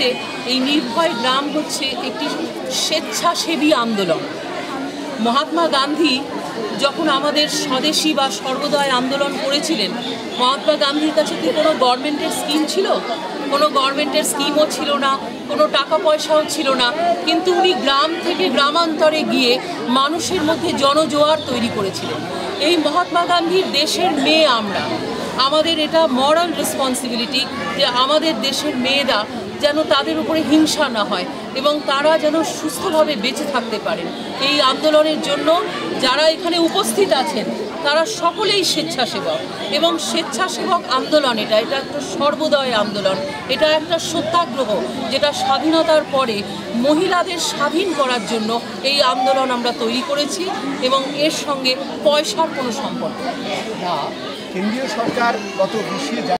মুহূর্তে এই নির্ভয় গ্রাম হচ্ছে একটি স্বেচ্ছাসেবী আন্দোলন। মহাত্মা গান্ধী যখন আমাদের স্বদেশী বা সর্বদয় আন্দোলন করেছিলেন, মহাত্মা গান্ধীর কাছে কি কোনো গভর্নমেন্টের স্কিম ছিল? কোনো গভর্নমেন্টের স্কিমও ছিল না, কোনো টাকা পয়সাও ছিল না। কিন্তু উনি গ্রাম থেকে গ্রামান্তরে গিয়ে মানুষের মধ্যে জনজোয়ার তৈরি করেছিলেন। এই মহাত্মা গান্ধীর দেশের মেয়ে আমরা। আমাদের এটা মরাল রেসপন্সিবিলিটি যে আমাদের দেশের মেয়েরা যেন তাদের উপরে হিংসা না হয় এবং তারা যেন সুস্থভাবে বেঁচে থাকতে পারেন। এই আন্দোলনের জন্য যারা এখানে উপস্থিত আছেন, তারা সকলেই স্বেচ্ছাসেবক এবং স্বেচ্ছাসেবক আন্দোলন এটা। এটা একটা সর্বোদয় আন্দোলন। এটা একটা সত্যাগ্রহ যেটা স্বাধীনতার পরে মহিলাদের স্বাধীন করার জন্য এই আন্দোলন আমরা তৈরি করেছি এবং এর সঙ্গে পয়সার কোনো সম্পর্ক কেন্দ্রীয় সরকার গত বিশে